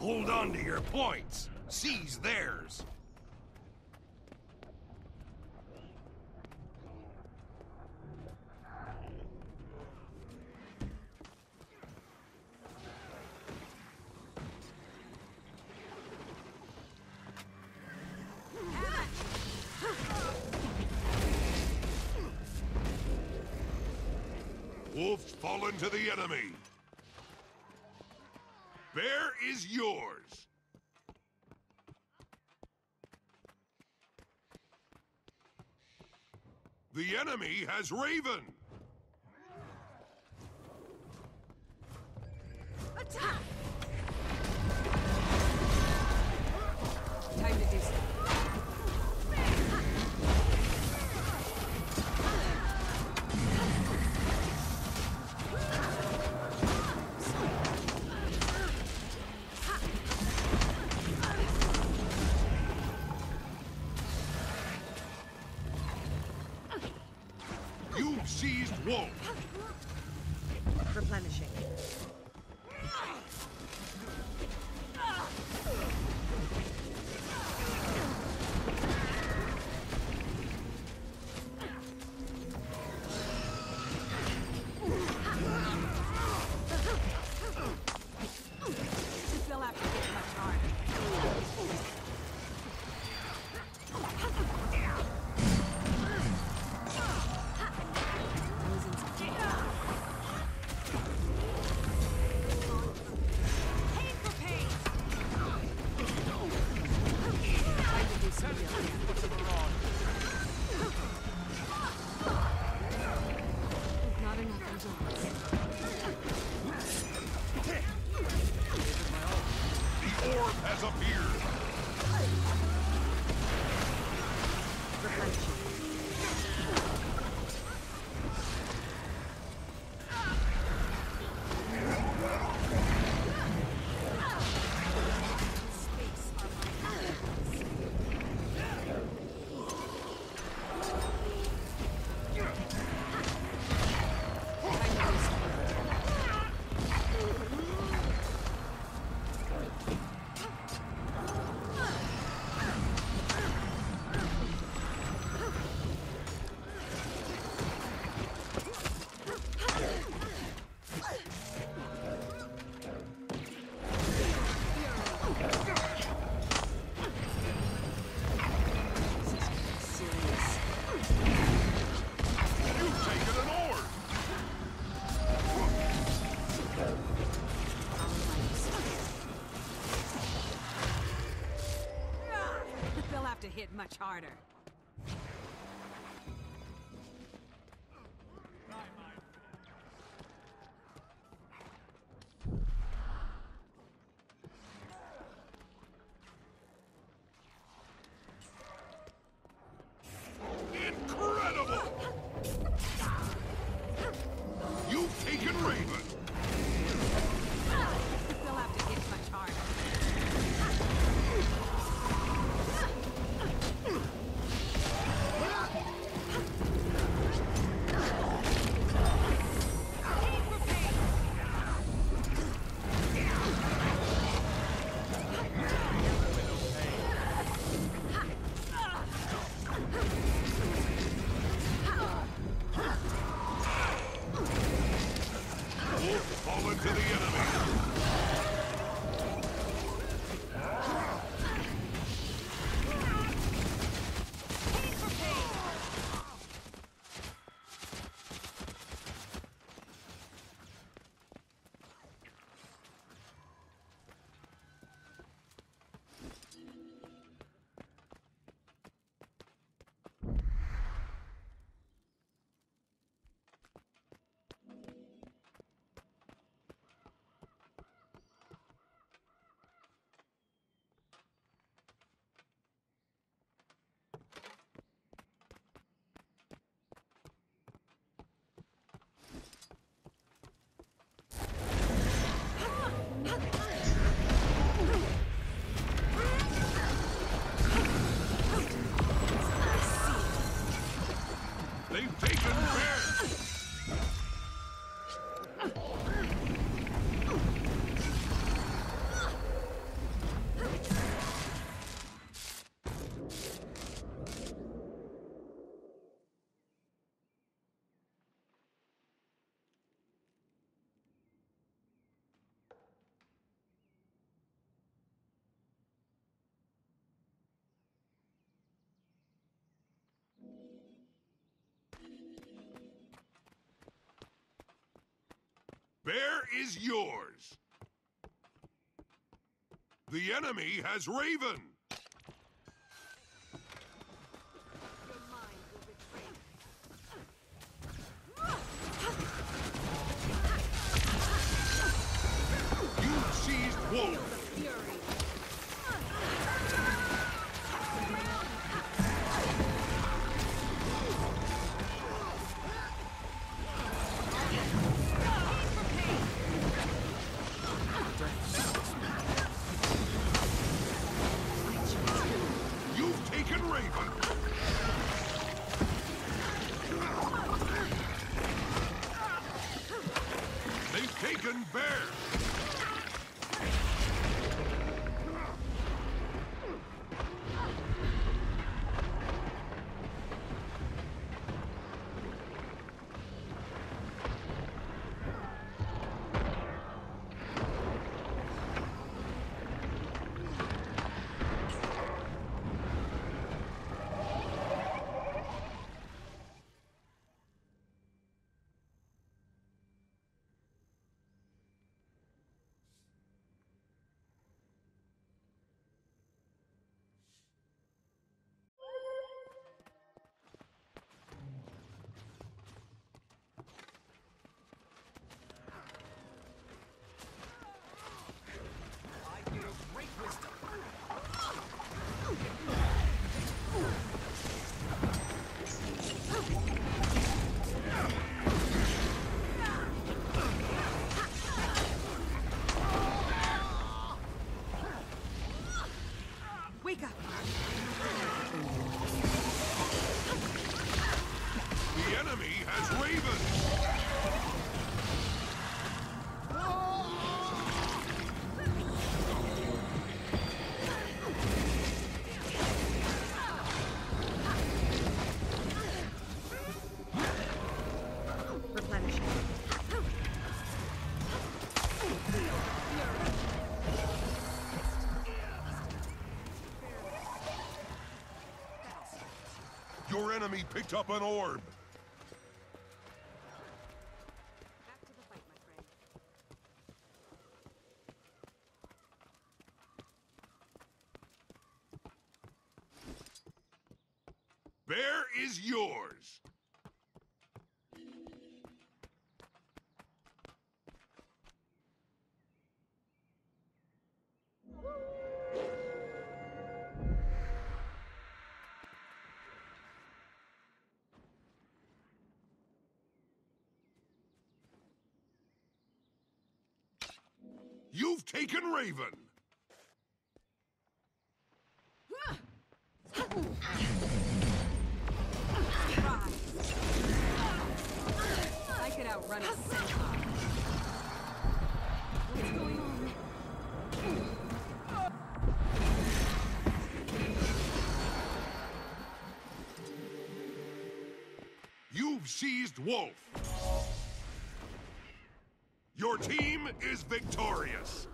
Hold on to your points. Seize theirs. Wolves fallen to the enemy bear is yours. The enemy has Raven. Attack! hit much harder. Bear is yours. The enemy has Raven. They've taken enemy picked up an orb. Back to the fight, my friend. Bear is yours. You've taken Raven. I could outrun a centaur. What's going on? You've seized Wolf. Your team is victorious.